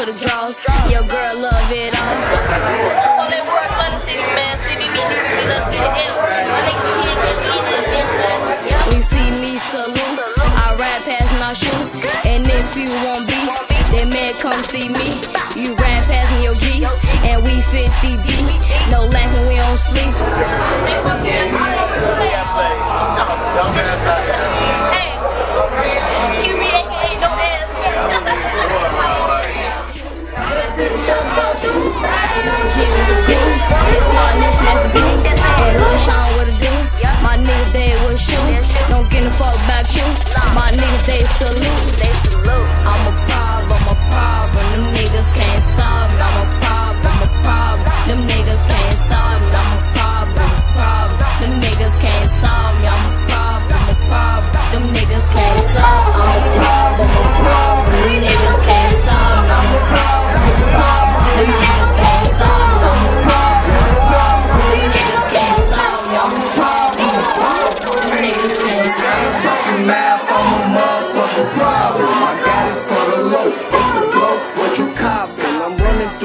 to the draws. Your girl love it all. London City, man. Let's get it in. My nigga Kid, when you see me salute, I ride past and I shoot. And if you want beef, then man, come see me. You ride past in your and we 50 deep. No laughing, we don't sleep. Hey,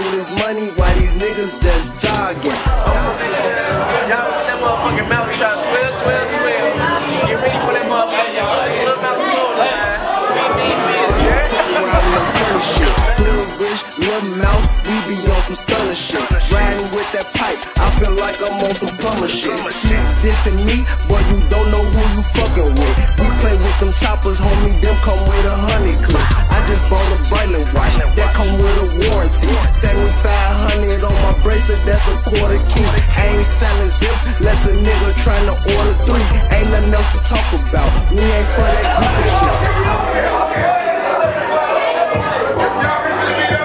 getting this money while these niggas just jogging. Y'all put that motherfucking mouth chop, twill, twill, twill. We be on some stunner shit. Riding with that pipe, I feel like I'm on some plumber shit. Sneak this and me, but you don't know who you fucking with. We play with them choppers, homie, them come with a honey clip. I just bought a Breitling watch, that come with a warranty. 7500 on my bracelet, that's a quarter key. I ain't selling zips, less a nigga trying to order three. Ain't nothing else to talk about, we ain't for that goofy shit. Y'all to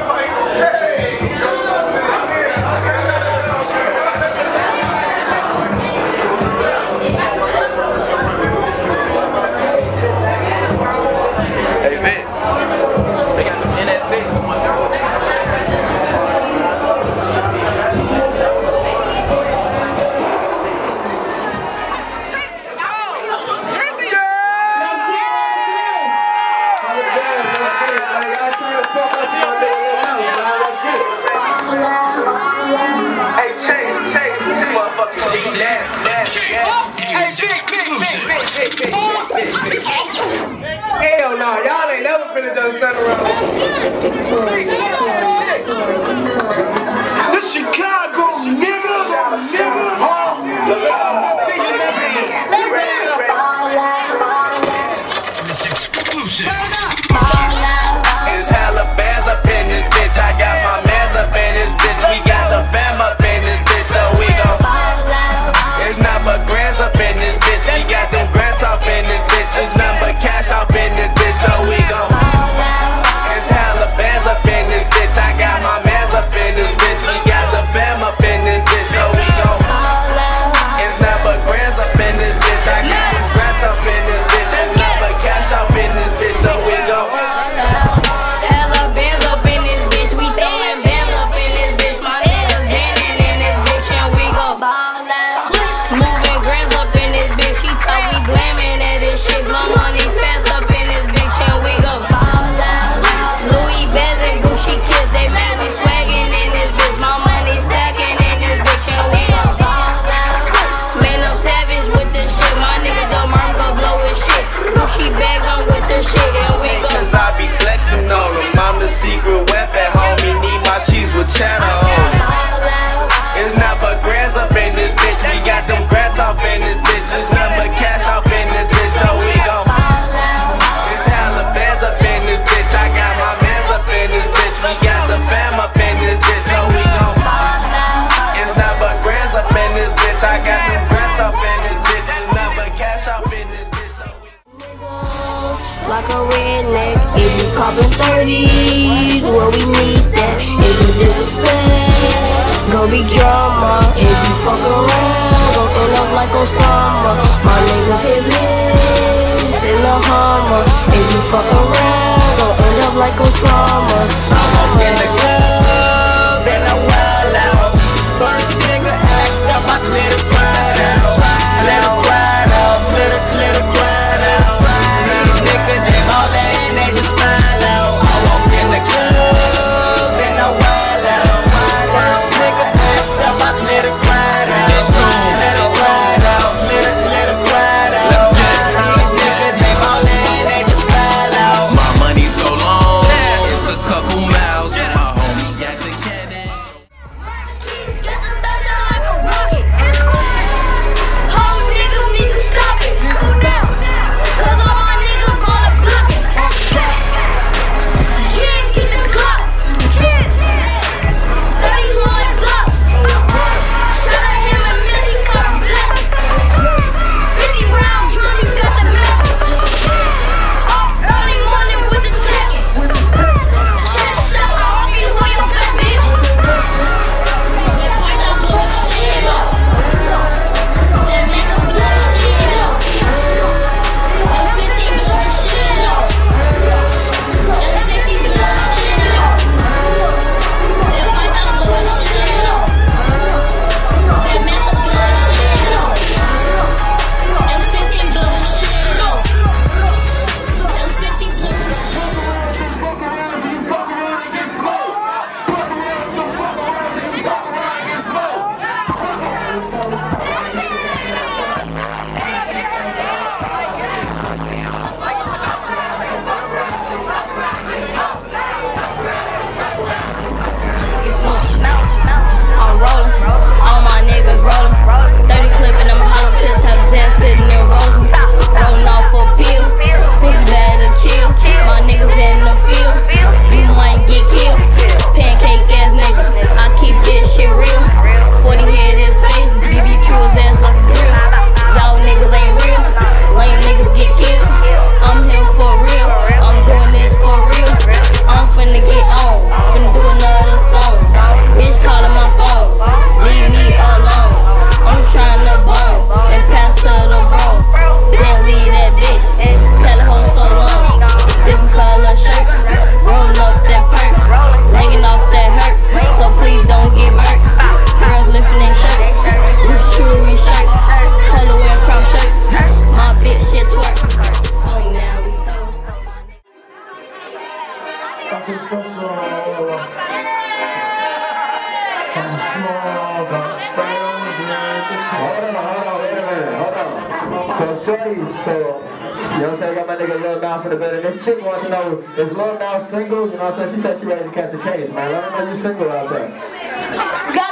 Hell no, nah, y'all ain't never finna just stand around. Victoria, Victoria, Victoria. This Chicago nigga, nigga, huh? This exclusive. 30s where we need be drama. If you fuck around, end up like Osama. My niggas hit this in the Hummer. If you fuck around, end up like Osama. I'm up in the club, I wild out. First So Shorty, so, you know what I'm saying, got my nigga Lil the building. This chick wants to know, is Lil Mouse single? You know what I'm saying? She said she ready to catch a case, man. Let her know you single out there. You